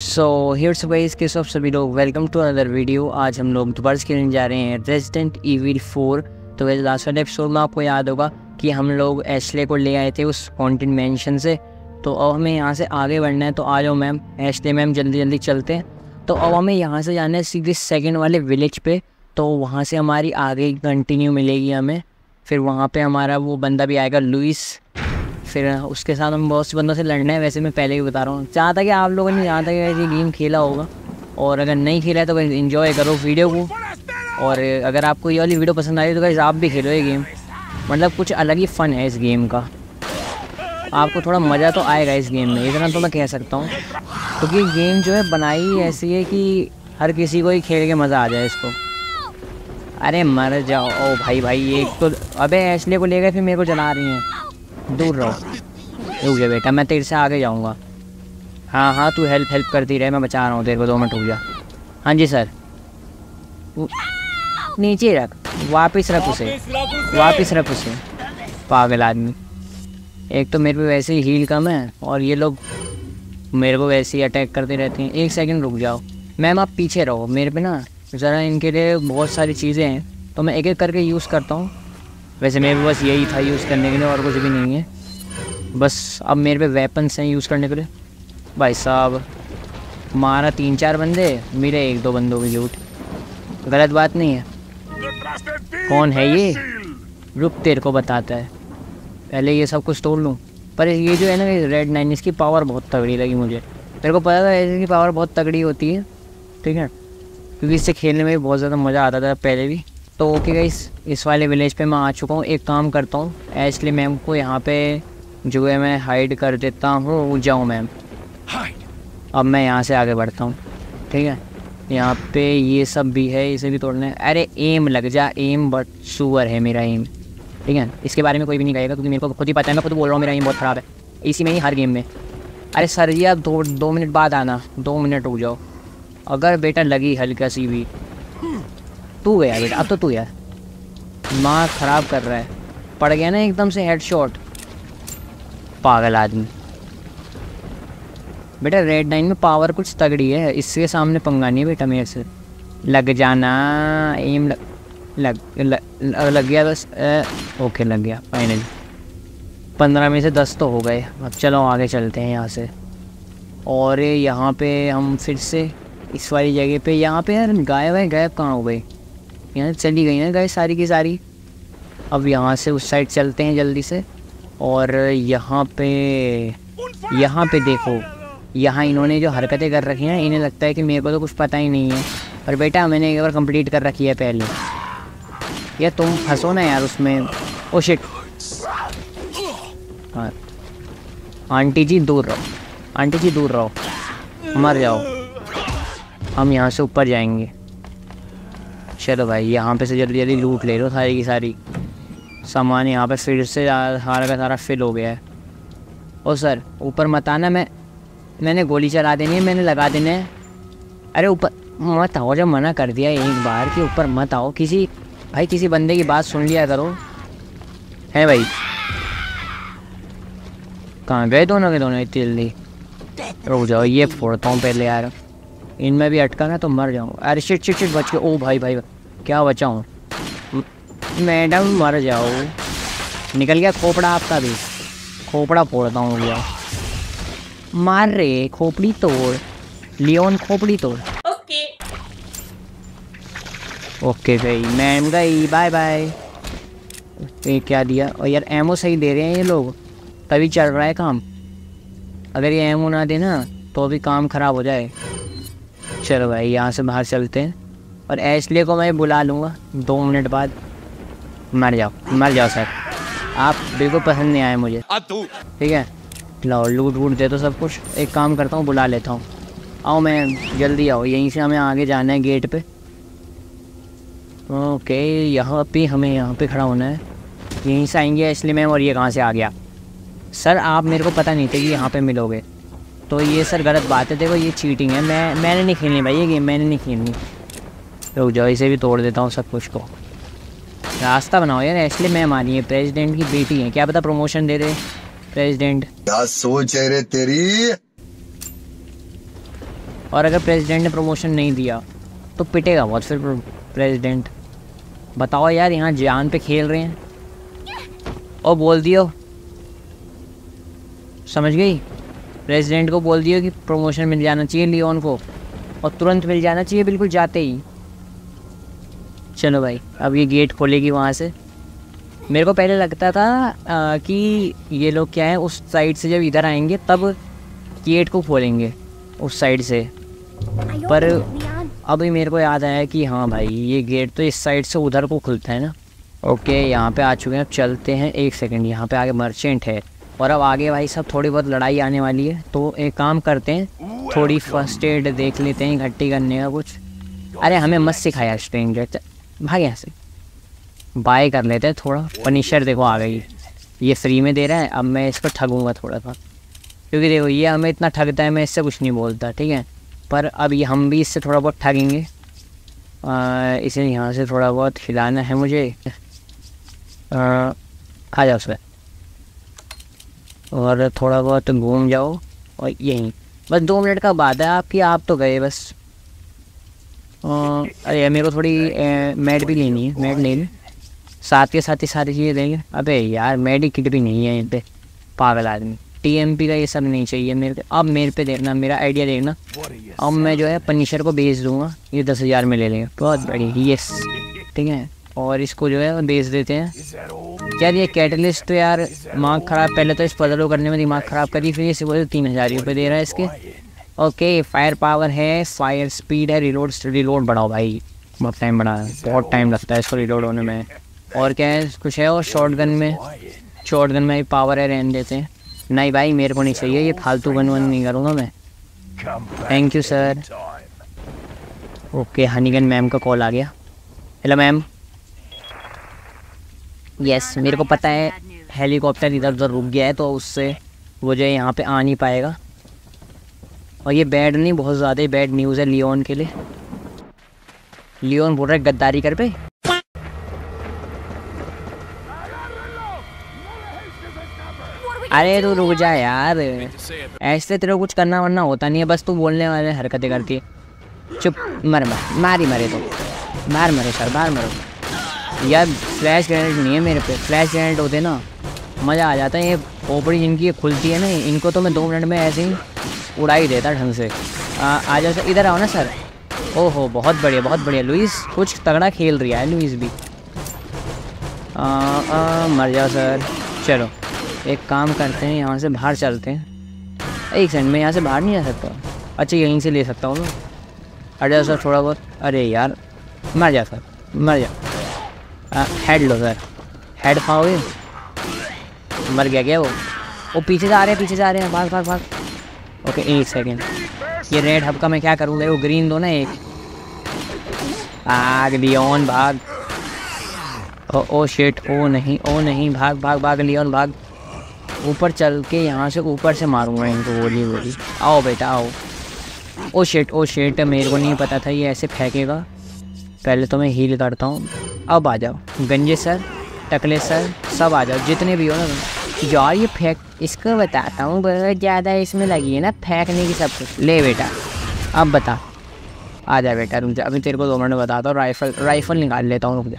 So here's wise के सब सभी लोग. वेलकम टू अनदर वीडियो आज हम लोग दोबारा खेलने जा रहे हैं रेजिडेंट ईविल फोर तो वैसे लास्ट वाले एपिसोड में आपको याद होगा कि हम लोग एशले को ले आए थे उस कॉन्टेंट मेंशन से. तो अब हमें यहाँ से आगे बढ़ना है. तो आ जाओ मैम एशले मैम जल्दी जल्दी चलते हैं. तो अब हमें यहाँ से जाना है सीधे सेकेंड वाले विलेज पे. तो वहाँ से हमारी आगे कंटिन्यू मिलेगी हमें. फिर वहाँ पे हमारा वो बंदा भी आएगा लुइस फिर उसके साथ हम बहुत से बंदों से लड़ना है। वैसे मैं पहले ही बता रहा हूँ चाहता कि आप लोगों ने, जहाँ तक ये गेम खेला होगा। और अगर नहीं खेला है तो इन्जॉय करो वीडियो को। और अगर आपको ये वाली वीडियो पसंद आई तो भाई आप भी खेलो ये गेम मतलब कुछ अलग ही फ़न है इस गेम का। आपको थोड़ा मज़ा तो आएगा इस गेम में, इतना तो मैं कह सकता हूँ। क्योंकि तो गेम जो है बनाई ऐसी है कि हर किसी को ही खेल के मज़ा आ जाए इसको। अरे मर जाओ। ओ भाई भाई, एक तो अबे ऐसले को ले गए फिर मेरे को चला रही हैं। दूर रहो। रुक जा बेटा, मैं तेरे से आगे जाऊँगा। हाँ हाँ तू हेल्प हेल्प करती रहे, मैं बचा रहा हूँ तेरे को, दो मिनट रुक जा। हाँ जी सर नीचे रख, वापस रख उसे। वापस रख उसे। पागल आदमी। एक तो मेरे पे वैसे ही हील कम है, और ये लोग मेरे को वैसे ही अटैक करते रहते हैं। एक सेकंड रुक जाओ। मैम, आप पीछे रहो। मेरे पे ना ज़रा इनके लिए बहुत सारी चीज़ें हैं तो मैं एक एक करके यूज़ करता हूँ। वैसे मेरे बस यही था यूज़ करने के लिए और कुछ भी नहीं है। बस अब मेरे पे वेपन्स हैं यूज़ करने के लिए। भाई साहब, मारा तीन चार बंदे मेरे एक दो बंदों की झूठ गलत बात नहीं है। कौन है ये? रुक, तेरे को बताता है। पहले ये सब कुछ तोड़ लूँ। पर ये जो है ना रेड नाइन इसकी पावर बहुत तगड़ी लगी मुझे। तेरे को पता था इसकी पावर बहुत तगड़ी होती है, ठीक है? क्योंकि इससे खेलने में भी बहुत ज़्यादा मज़ा आता था पहले भी। तो ओके गाइस इस वाले विलेज पे मैं आ चुका हूँ। एक काम करता हूँ। एसली मैम को यहाँ पे जो है मैं हाइड कर देता हूँ। जाऊँ मैम अब मैं यहाँ से आगे बढ़ता हूँ। ठीक है? यहाँ पे ये सब भी है इसे भी तोड़ना है। अरे एम लग जा एम बट सुअर है मेरा एम ठीक है? इसके बारे में कोई भी नहीं कहेगा क्योंकि मेरे को खुद ही पता है। मैं खुद बोल रहा हूँ मेरा एम बहुत ख़राब है। इसी में ही हर गेम में। अरे सर जी आप दो दो मिनट बाद आना। दो मिनट रुक जाओ। अगर बेटा लगी हल्का सी भी। तू गया बेटा अब तो तू यार। दिमाग ख़राब कर रहा है। पड़ गया ना एकदम से हेड शॉट पागल आदमी। बेटा रेड नाइन में पावर कुछ तगड़ी है इसके सामने पंगा नहीं है बेटा मेरे से। लग जाना एम लग लग, लग, लग गया बस ए, ओके लग गया फाइनली पंद्रह में से दस तो हो गए। अब चलो आगे चलते हैं यहाँ से। और यहाँ पे हम फिर से इस वाली जगह पे यहाँ पे यार गायब है गायब कहाँ हो गई यहाँ चली गई ना गए सारी की सारी। अब यहाँ से उस साइड चलते हैं जल्दी से। और यहाँ पे यहाँ पे देखो। यहाँ इन्होंने जो हरकतें कर रखी हैं, इन्हें लगता है कि मेरे को तो कुछ पता ही नहीं है। पर बेटा, मैंने एक बार कंप्लीट कर रखी है पहले। यार तुम फंसो ना यार उसमें। ओ शिट हाँ। आंटी जी दूर रहो। आंटी जी दूर रहो। मर जाओ। हम यहाँ से ऊपर जाएँगे। चलो भाई, यहाँ पे से जल्दी जल्दी लूट ले लो सारी की सारी। सामान यहाँ पे फिर से सारा का सारा फिल हो गया है। ओ सर, ऊपर मत आना, मैं, मैंने गोली चला देनी है, मैंने लगा देने है। अरे ऊपर मत आओ, जब मना कर दिया एक बार कि ऊपर मत आओ। किसी, भाई किसी बंदे की बात सुन लिया करो। है भाई। कहाँ गए दोनों के दोनों इतनी जल्दी? रुक जाओ, ये फोड़ता हूँ पहले यार। इनमें भी अटका ना तो मर जाऊँ अरे शिट शिट शिट बच के ओ भाई भाई क्या बचाऊँ? मैडम मर जाओ। निकल गया खोपड़ा आपका भी। खोपड़ा फोड़ता हूँ भैया। मार रे खोपड़ी तोड़। लियोन खोपड़ी तोड़। ओके। ओके भाई मैम गई बाय बाय। ये क्या दिया? और यार एमओ सही दे रहे हैं ये लोग। तभी चल रहा है काम। अगर ये एमओ ना देना तो भी काम ख़राब हो जाए। चलो भाई यहाँ से बाहर चलते हैं। और एसले को मैं बुला लूँगा दो मिनट बाद। मर जाओ मर जाओ सर। आप बिल्कुल पसंद नहीं आए मुझे। ठीक है? लाओ लूट वूट दे दो सब कुछ। एक काम करता हूँ बुला लेता हूँ। आओ मैं जल्दी आओ। यहीं से हमें आगे जाना है गेट पे। ओके यहाँ पे हमें यहाँ पे खड़ा होना है। यहीं से आएँगे इसलिए मैम और ये कहाँ से आ गया? सर आप मेरे को पता नहीं थे कि यहाँ पे मिलोगे। तो ये सर गलत बात है। देखो ये चीटिंग है। मैं मैंने नहीं खेलनी भाई ये गेम मैंने नहीं खेलनी। रुक जाओ इसे भी तोड़ देता हूँ सब कुछ को। रास्ता बनाओ यार इसलिए मैं मानी है। प्रेसिडेंट की बेटी है। क्या पता प्रमोशन दे दे प्रेसिडेंट। क्या सोच है रे तेरी? और अगर प्रेसिडेंट ने प्रमोशन नहीं दिया तो पिटेगा बहुत फिर प्रेसिडेंट। बताओ यार यहाँ जान पे खेल रहे हैं। और बोल दियो। समझ गई? प्रेसिडेंट को बोल दियो कि प्रमोशन मिल जाना चाहिए लियोन को। और तुरंत मिल जाना चाहिए बिल्कुल जाते ही। चलो भाई अब ये गेट खोलेगी वहाँ से। मेरे को पहले लगता था आ, कि ये लोग क्या है उस साइड से जब इधर आएँगे तब गेट को खोलेंगे उस साइड से। पर अभी मेरे को याद आया कि हाँ भाई ये गेट तो इस साइड से उधर को खुलता है ना। ओके यहाँ पे आ चुके हैं अब चलते हैं। एक सेकंड यहाँ पे आगे मर्चेंट है। और अब आगे भाई सब थोड़ी बहुत लड़ाई आने वाली है। तो एक काम करते हैं थोड़ी फ़र्स्ट एड देख लेते हैं इकट्ठी करने का कुछ। अरे हमें मत सिखाया स्ट्रेंजर भाग यहाँ से। बाय कर लेते हैं थोड़ा। फर्नीचर देखो आ गई। ये फ्री में दे रहा है। अब मैं इसको ठगूँगा थोड़ा सा। क्योंकि देखो ये हमें इतना ठगता है मैं इससे कुछ नहीं बोलता ठीक है? पर अब ये हम भी इससे थोड़ा बहुत ठगेंगे। इसे यहाँ से थोड़ा बहुत खिलाना है मुझे। आ, आ जाओ उसमें। और थोड़ा बहुत घूम जाओ। और यहीं। बस दो मिनट का बाद है। आपकी आप तो गए बस। अरे मेरे को थोड़ी मैड भी लेनी है मैड ली साथ के साथ ही सारी चीज़ें देंगे। अबे यार मेडी किट भी नहीं है यहाँ पे। पागल आदमी। टीएमपी का ये सब नहीं चाहिए मेरे पे अब मेरे पे देखना, मेरा आइडिया देखना। अब मैं जो है पनिशर को बेच दूँगा। ये दस हज़ार में ले लेंगे। बहुत बढ़िया। यस ठीक है? और इसको जो है, बेच देते हैं। यार, ये कैटलिस्ट तो यार दिमाग ख़राब, पहले तो इस पजल को करने में दिमाग ख़राब करी फिर इसे बोले तीन हज़ार रुपये दे रहा है इसके। ओके फायर पावर है फायर स्पीड है रिलोड रिलोड बढ़ाओ भाई। बहुत टाइम बढ़ा बहुत टाइम लगता है इसको रिलोड होने में। और क्या है, कुछ है और शॉर्ट गन में? शॉर्ट गन में भी पावर है, रहने देते हैं। नहीं भाई, मेरे को नहीं चाहिए, ये फालतू गन वन नहीं करूँगा मैं। Thank you sir okay Hunnigan ma'am का कॉल आ गया। हेलो मैम यस मेरे को पता है हेलीकॉप्टर इधर उधर रुक गया है तो उससे वो जो है यहाँ पे आ नहीं पाएगा। और ये बैड नहीं, बहुत ज़्यादा बैड न्यूज़ है लियोन के लिए। लियोन बोल रहा है, गद्दारी कर पे। अरे तू रुक जा यार। ऐसे तेरे कुछ करना वरना होता नहीं है, बस तू बोलने वाले हरकतें करती चुप, मर मर, मारी मरे तो। मार मरे सर, मार मरो। यार फ्लैश ग्रेनेड नहीं है मेरे पे। फ्लैश ग्रेनेड होते ना, मज़ा आ जाता है ये। ओपड़ी जिनकी खुलती है ना इनको तो मैं दो मिनट में ऐसे ही उड़ा ही देता ढंग से। आ, आ जाओ सर इधर आओ ना सर। ओहो बहुत बढ़िया बहुत बढ़िया। लुइस कुछ तगड़ा खेल रही है लुइस भी। आ, आ, मर जाओ सर। चलो एक काम करते हैं यहाँ से बाहर चलते हैं। एक सेकंड मैं यहाँ से बाहर नहीं आ सकता। अच्छा यहीं से ले सकता हूँ अरे जाओ सर थोड़ा बहुत। अरे यार मर जाओ सर मर जाओ। हेड लो सर। हेड पाओगे? मर गया क्या वो। वो पीछे जा रहे हैं, पीछे जा रहे हैं। भाग भाग भाग। ओके एक सेकेंड ये रेड हब का मैं क्या करूँगा वो ग्रीन दो ना एक। आग लियोन भाग। ओ ओ शेट ओ नहीं ओ नहीं। भाग भाग भाग लियोन भाग। ऊपर चल के यहाँ से ऊपर से मारूँगा इनको गोली गोली। आओ बेटा, आओ। ओ शेट ओ शेट मेरे को नहीं पता था ये ऐसे फेंकेगा। पहले तो मैं हील करता हूँ। अब आ जाओ। गंजे सर, टकले सर, सब आ जाओ। जितने भी हो ना यार ये फेंक, इसको बताता हूँ, बहुत ज़्यादा इसमें लगी है ना, फेंकने की सब कुछ। ले बेटा, अब बता। आ जा बेटा, रुक जा। अभी तेरे को दो मिनट बताता हूँ, राइफल राइफल निकाल लेता हूँ, रुक जा।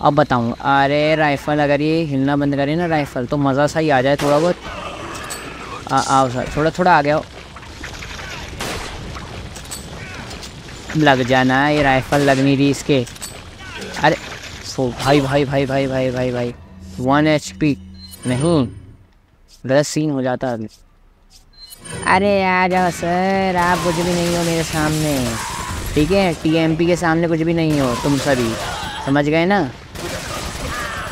अब बताऊँ, अरे राइफ़ल अगर ये हिलना बंद करे ना राइफ़ल तो मज़ा सा ही आ जाए थोड़ा बहुत। आओ सर, थोड़ा थोड़ा आ गया लग जाना ये राइफ़ल लग नहीं रही इसके। अरे भाई भाई भाई भाई भाई भाई भाई वन एच पी नहीं, गलत सीन हो जाता अभी अरे आ जाओ सर, आप कुछ भी नहीं हो मेरे सामने। ठीक है टीएमपी के सामने कुछ भी नहीं हो, तुम सभी। समझ गए ना?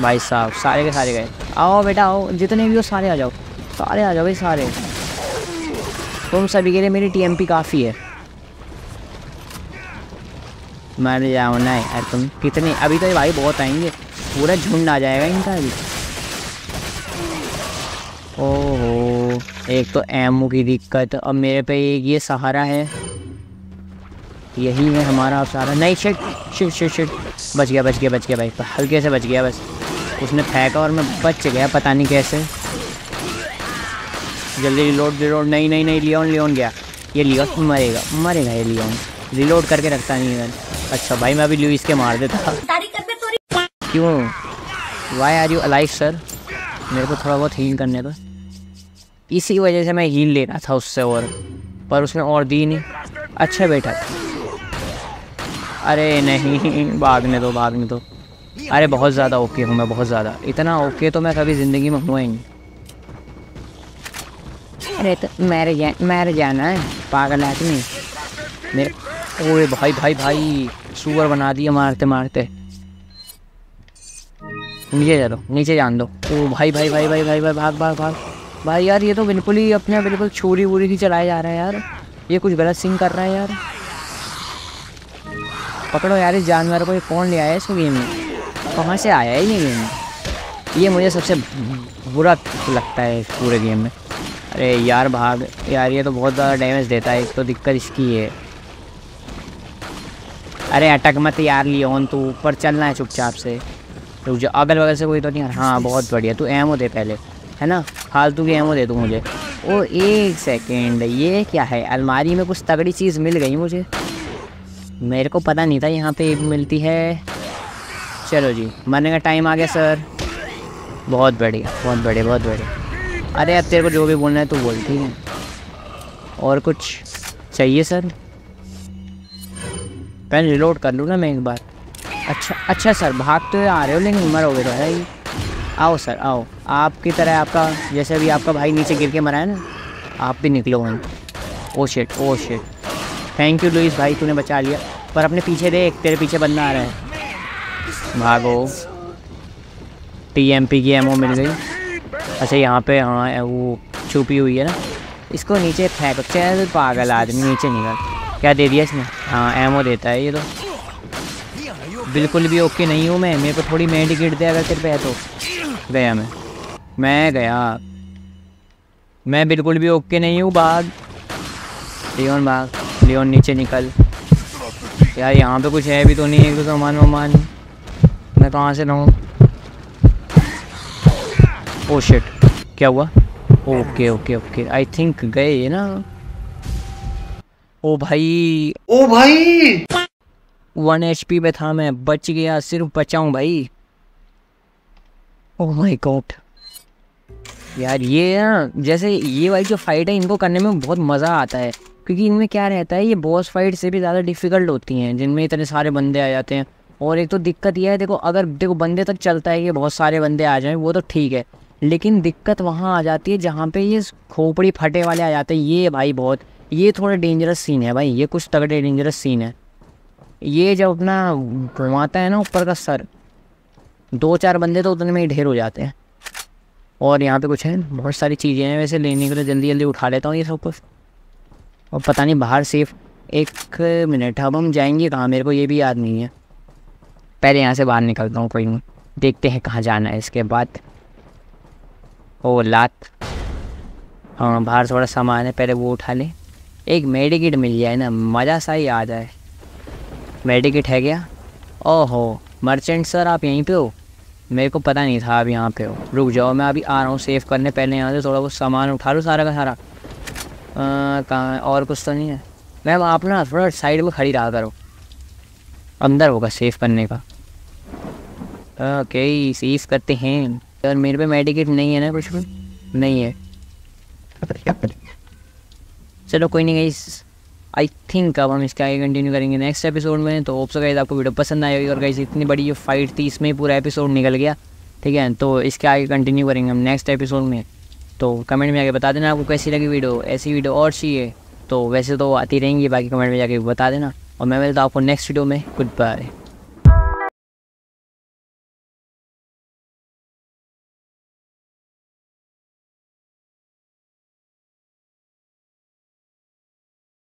भाई साहब, सारे के सारे गए। आओ बेटा, आओ। जितने भी हो, सारे आ जाओ। सारे आ जाओ भाई, सारे। तुम सभी के लिए मेरी टीएमपी काफ़ी है। मर जाओ ना यार तुम। कितने, अभी तो भाई बहुत आएँगे। पूरा झुंड आ जाएगा इनका अभी। ओहो एक तो एमओ की दिक्कत। अब मेरे पे एक ये सहारा है। यही है हमारा सहारा। नहीं शिट शिट शिट शिट बच गया बच गया बच गया भाई। हल्के से बच गया बस। उसने फेंका और मैं बच गया पता नहीं कैसे। जल्दी रिलोड रिलोड नहीं नहीं नहीं लियोन लियोन गया। ये लियोन मरेगा मरेगा ये लियोन रिलोड करके रखता नहीं है अच्छा भाई मैं अभी लुइस के मार देता। क्यों? Why are you alive sir मेरे को थोड़ा बहुत हील करने दो। इसी वजह से मैं हील ले रहा था उससे और पर उसने और दी नहीं। अच्छा बेटा अरे नहीं भागने दो भागने दो। अरे बहुत ज़्यादा ओके हूँ मैं बहुत ज़्यादा। इतना ओके तो मैं कभी ज़िंदगी में हुआ ही नहीं। अरे तो मेरे जा, मेरे जाना है पागल आदमी। मेरे ओए भाई भाई भाई सुअर बना दिया मारते मारते। नीचे चलो नीचे जान दो। ओ भाई भाई भाई भाई भाई भाई भाग भाग भाग। भाई यार, ये तो बिल्कुल ही अपने बिल्कुल छुरी वूरी ही चलाया जा रहा है यार। ये कुछ गलत सिंग कर रहा है यार। पकड़ो यार इस जानवर को, ये कौन ले आया इसको गेम में? कहाँ से आया है ये गेम में? ये मुझे सबसे बुरा लगता है इस पूरे गेम में। अरे यार भाग, यार ये तो बहुत ज़्यादा डैमेज देता है एक तो दिक्कत इसकी है। अरे अटक मत यार लियोन तू ऊपर चलना है चुपचाप से। जा अगल बगल से कोई तो नहीं हाँ बहुत बढ़िया, तू एमओ दे पहले, है ना? फालतू की एमओ दे तू मुझे। ओ एक सेकेंड ये क्या है? अलमारी में कुछ तगड़ी चीज़ मिल गई मुझे। मेरे को पता नहीं था यहाँ पे मिलती है। चलो जी, मरने का टाइम आ गया सर बहुत बढ़िया बहुत बढ़िया बहुत बढ़िया। अरे, अब तेरे को जो भी बोलना है तू बोल, ठीक है? और कुछ चाहिए सर पहले रिलोड कर लूँ ना मैं एक बार? अच्छा अच्छा सर भाग तो आ रहे हो लेकिन मरोगे तो है ही। आओ सर, आओ। आपकी तरह आपका, जैसे अभी आपका भाई नीचे गिर के मरा है ना, आप भी निकलो वहीं। ओ shit oh shit thank you Luis भाई, तूने बचा लिया। पर अपने पीछे देख, तेरे पीछे बंदा आ रहा है। भागो। टीएमपी की एमओ मिल गई। अच्छा यहाँ पे हाँ वो छुपी हुई है ना। इसको नीचे फेंको चल पागल आदमी, नीचे निकल। क्या दे दिया इसने? हाँ एमओ देता है ये तो। बिल्कुल भी ओके नहीं हूँ मैं, मेरे को थोड़ी मेडिकेट दे अगर तेरे पे है तो। गया मैं मैं गया। मैं बिल्कुल भी ओके नहीं हूँ बाग लियोन बाग लियोन नीचे निकल। यार यहाँ पे कुछ है भी तो नहीं है तो सामान वामान। मैं कहाँ से रहूँ ओ शिट क्या हुआ? Okay okay okay I think गए ना। ओ भाई। ओ भाई। वन एच पी पे था मैं बच गया सिर्फ़ बचाऊं भाई। ओह माय गॉड यार ये ना, जैसे ये वाली जो फाइट है, इनको करने में बहुत मज़ा आता है। क्योंकि इनमें क्या रहता है, ये बॉस फाइट से भी ज़्यादा डिफ़िकल्ट होती हैं, जिनमें इतने सारे बंदे आ जाते हैं। और एक तो दिक्कत यह है, देखो, अगर देखो, बंदे तक चलता है कि बहुत सारे बंदे आ जाएँ, वो तो ठीक है। लेकिन दिक्कत वहाँ आ जाती है, जहाँ पे ये खोपड़ी फटे वाले आ जाते हैं। ये भाई बहुत, ये थोड़ा डेंजरस सीन है भाई, ये कुछ तगड़े डेंजरस सीन है। ये जब अपना घुमाता है ना ऊपर का सर दो चार बंदे तो उतने में ही ढेर हो जाते हैं। और यहाँ पे कुछ है, बहुत सारी चीज़ें हैं वैसे लेने के लिए जल्दी जल्दी उठा लेता हूँ ये सब कुछ। और पता नहीं बाहर सेफ़ एक मिनट, अब हम जाएँगे कहाँ? मेरे को ये भी याद नहीं है। पहले यहाँ से बाहर निकलता हूँ, कोई देखते हैं कहाँ जाना है इसके बाद। ओ, लात। हाँ बाहर थोड़ा सामान है, पहले वो उठा ले। एक मेडिकिट मिल जाए ना, मज़ा सा ही आ जाए। मेडिकिट है क्या? ओहो। मर्चेंट सर आप यहीं पे हो? मेरे को पता नहीं था आप यहाँ पे हो। रुक जाओ मैं अभी आ रहा हूँ सेव करने पहले यहाँ से थोड़ा बहुत सामान उठा लूँ सारा का सारा। कहाँ और कुछ तो नहीं है। मैम आप ना थोड़ा साइड में खड़ी रहा करो। अंदर होगा सेव करने का। ओके सेव करते हैं। यार मेरे पे मेडिकेट नहीं है ना कुछ भी? नहीं है। चलो कोई नहीं गई आई थिंक अब हम इसके आगे कंटिन्यू करेंगे नेक्स्ट एपिसोड में तो होप सो गाइज़ आपको वीडियो पसंद आई होगी। और गाइज़ इतनी बड़ी ये फाइट थी, इसमें ही पूरा एपिसोड निकल गया, ठीक है? तो इसके आगे कंटिन्यू करेंगे हम नेक्स्ट एपिसोड में। तो कमेंट में आगे बता देना आपको कैसी लगी वीडियो ऐसी वीडियो और चाहिए तो वैसे तो आती रहेंगी, बाकी कमेंट में जाके बता देना। और मैं मिलता हूँ आपको नेक्स्ट वीडियो में। Good bye